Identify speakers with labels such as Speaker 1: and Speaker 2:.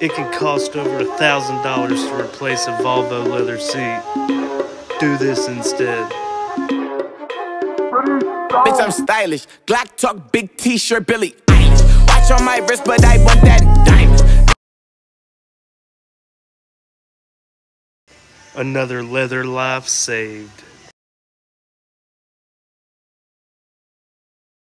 Speaker 1: It can cost over a thousand dollars to replace a Volvo leather seat. Do this instead.
Speaker 2: Bitch, I'm stylish. Glock talk, big t-shirt, Billie Eilish. Watch on my wrist, but I want that diamond.
Speaker 1: Another leather life saved.